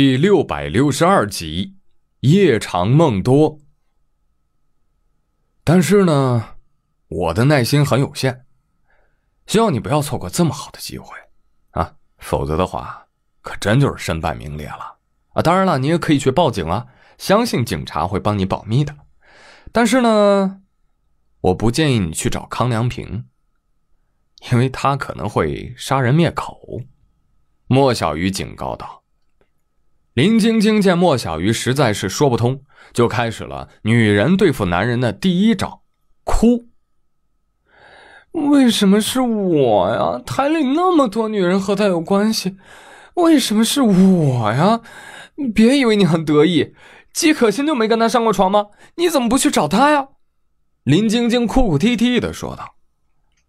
第六百六十二集，夜长梦多。但是呢，我的耐心很有限，希望你不要错过这么好的机会啊！否则的话，可真就是身败名裂了啊！当然了，你也可以去报警啊，相信警察会帮你保密的。但是呢，我不建议你去找康良平，因为他可能会杀人灭口。莫小鱼警告道。林晶晶见莫小鱼实在是说不通，就开始了女人对付男人的第一招——哭。为什么是我呀？台里那么多女人和他有关系，为什么是我呀？你别以为你很得意，季可心就没跟他上过床吗？你怎么不去找他呀？林晶晶哭哭啼啼的说道。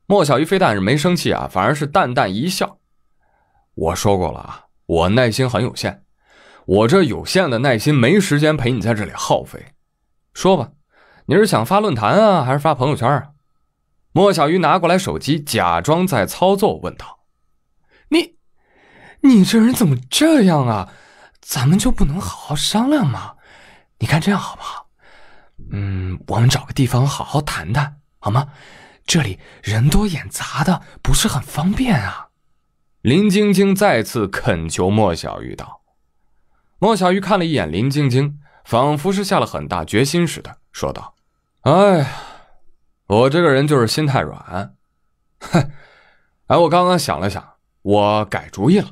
莫小鱼非但是没生气啊，反而是淡淡一笑：“我说过了啊，我耐心很有限。”我这有限的耐心没时间陪你在这里耗费，说吧，你是想发论坛啊，还是发朋友圈啊？莫小鱼拿过来手机，假装在操作，问道：“你，你这人怎么这样啊？咱们就不能好好商量吗？你看这样好不好？嗯，我们找个地方好好谈谈，好吗？这里人多眼杂的，不是很方便啊。”林晶晶再次恳求莫小鱼道。莫小鱼看了一眼林晶晶，仿佛是下了很大决心似的，说道：“哎呀，我这个人就是心太软。哼，哎，我刚刚想了想，我改主意了。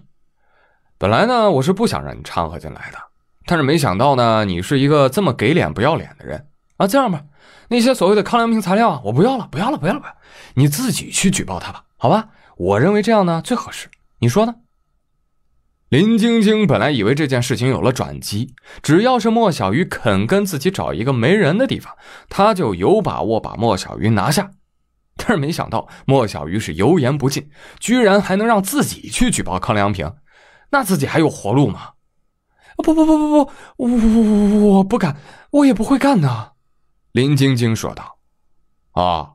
本来呢，我是不想让你掺和进来的，但是没想到呢，你是一个这么给脸不要脸的人啊！这样吧，那些所谓的康良平材料啊，我不要了，不要了，不要了，不要，你自己去举报他吧，好吧？我认为这样呢最合适，你说呢？”林晶晶本来以为这件事情有了转机，只要是莫小鱼肯跟自己找一个没人的地方，她就有把握把莫小鱼拿下。但是没想到莫小鱼是油盐不进，居然还能让自己去举报康良平，那自己还有活路吗？不不不不不，我我我不敢，我也不会干的。林晶晶说道。啊，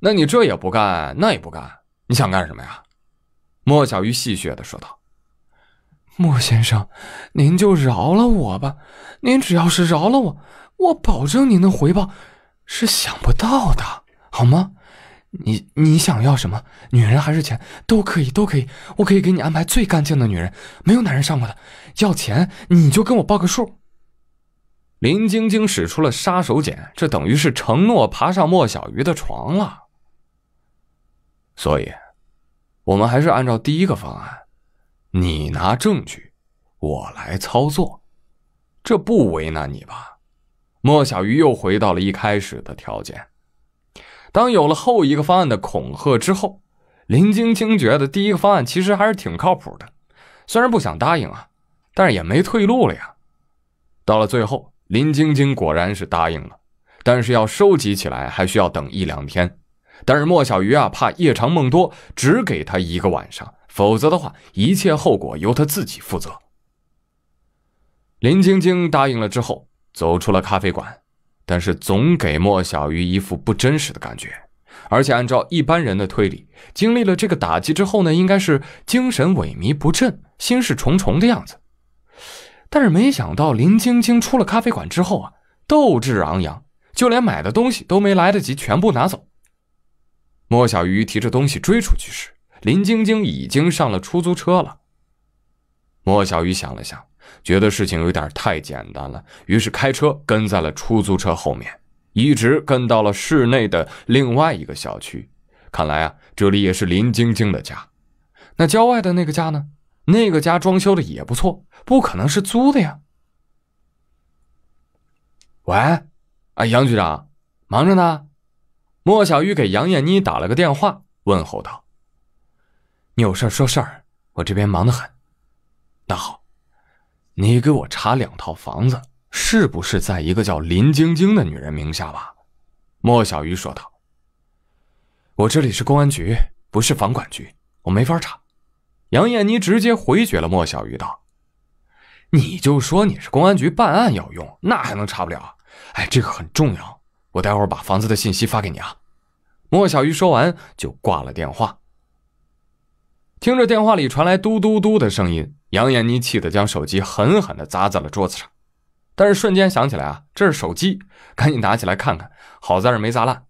那你这也不干，那也不干，你想干什么呀？莫小鱼戏谑的说道。莫先生，您就饶了我吧。您只要是饶了我，我保证您的回报是想不到的，好吗？你你想要什么？女人还是钱？都可以，都可以。我可以给你安排最干净的女人，没有男人上过的。要钱你就跟我报个数。林晶晶使出了杀手锏，这等于是承诺爬上莫小鱼的床了。所以，我们还是按照第一个方案。你拿证据，我来操作，这不为难你吧？莫小鱼又回到了一开始的条件。当有了后一个方案的恐吓之后，林晶晶觉得第一个方案其实还是挺靠谱的。虽然不想答应啊，但是也没退路了呀。到了最后，林晶晶果然是答应了，但是要收集起来还需要等一两天。但是莫小鱼啊，怕夜长梦多，只给他一个晚上。否则的话，一切后果由他自己负责。林晶晶答应了之后，走出了咖啡馆，但是总给莫小鱼一副不真实的感觉。而且按照一般人的推理，经历了这个打击之后呢，应该是精神萎靡不振、心事重重的样子。但是没想到，林晶晶出了咖啡馆之后啊，斗志昂扬，就连买的东西都没来得及全部拿走。莫小鱼提着东西追出去时，林晶晶已经上了出租车了。莫小鱼想了想，觉得事情有点太简单了，于是开车跟在了出租车后面，一直跟到了市内的另外一个小区。看来啊，这里也是林晶晶的家。那郊外的那个家呢？那个家装修的也不错，不可能是租的呀。喂，啊，杨局长，忙着呢。莫小鱼给杨艳妮打了个电话，问候道。你有事说事儿，我这边忙得很。那好，你给我查两套房子，是不是在一个叫林晶晶的女人名下吧？莫小鱼说道。我这里是公安局，不是房管局，我没法查。杨艳妮直接回绝了莫小鱼道：“你就说你是公安局办案要用，那还能查不了？哎，这个很重要，我待会儿把房子的信息发给你啊。”莫小鱼说完就挂了电话。听着电话里传来嘟嘟嘟的声音，杨艳妮气得将手机狠狠地砸在了桌子上，但是瞬间想起来啊，这是手机，赶紧拿起来看看，好在是没砸烂。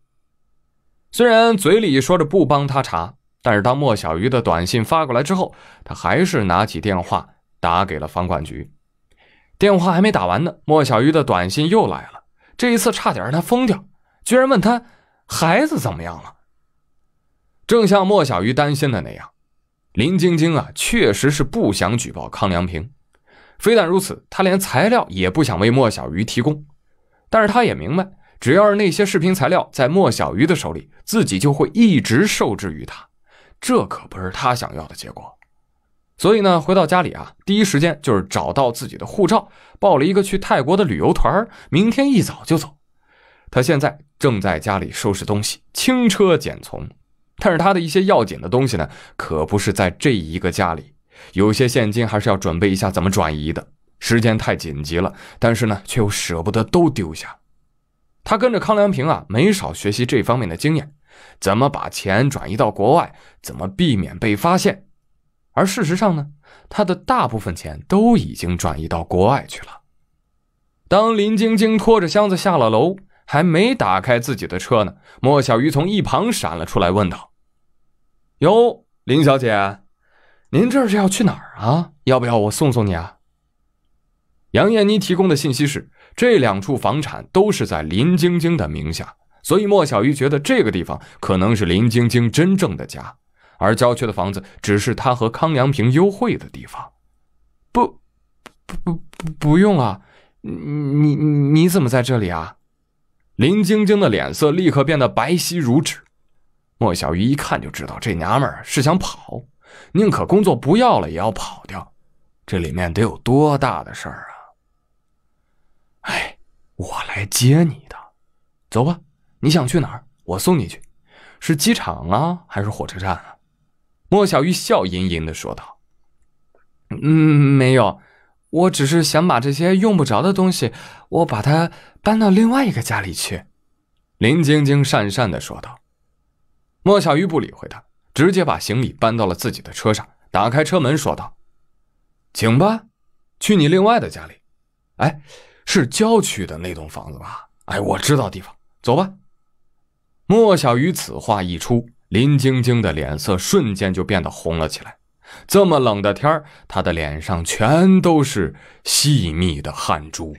虽然嘴里说着不帮他查，但是当莫小鱼的短信发过来之后，他还是拿起电话打给了房管局。电话还没打完呢，莫小鱼的短信又来了，这一次差点让他疯掉，居然问他孩子怎么样了。正像莫小鱼担心的那样，林晶晶啊，确实是不想举报康良平。非但如此，他连材料也不想为莫小鱼提供。但是他也明白，只要是那些视频材料在莫小鱼的手里，自己就会一直受制于他，这可不是他想要的结果。所以呢，回到家里啊，第一时间就是找到自己的护照，报了一个去泰国的旅游团，明天一早就走。他现在正在家里收拾东西，轻车简从。但是他的一些要紧的东西呢，可不是在这一个家里，有些现金还是要准备一下怎么转移的。时间太紧急了，但是呢，却又舍不得都丢下。他跟着康良平啊，没少学习这方面的经验，怎么把钱转移到国外，怎么避免被发现。而事实上呢，他的大部分钱都已经转移到国外去了。当林晶晶拖着箱子下了楼，还没打开自己的车呢，莫小鱼从一旁闪了出来，问道：“哟，林小姐，您这是要去哪儿啊？要不要我送送你啊？”杨艳妮提供的信息是，这两处房产都是在林晶晶的名下，所以莫小鱼觉得这个地方可能是林晶晶真正的家。而郊区的房子只是她和康阳平幽会的地方，不，不不不不用啊！你你你怎么在这里啊？林晶晶的脸色立刻变得白皙如纸。莫小鱼一看就知道这娘们儿是想跑，宁可工作不要了也要跑掉，这里面得有多大的事儿啊！哎，我来接你的，走吧，你想去哪儿？我送你去，是机场啊，还是火车站啊？莫小鱼笑吟吟的说道：“嗯，没有，我只是想把这些用不着的东西，我把它搬到另外一个家里去。”林晶晶讪讪的说道。莫小鱼不理会他，直接把行李搬到了自己的车上，打开车门说道：“请吧，去你另外的家里。哎，是郊区的那栋房子吧？哎，我知道地方，走吧。”莫小鱼此话一出。林晶晶的脸色瞬间就变得红了起来。这么冷的天儿，他的脸上全都是细密的汗珠。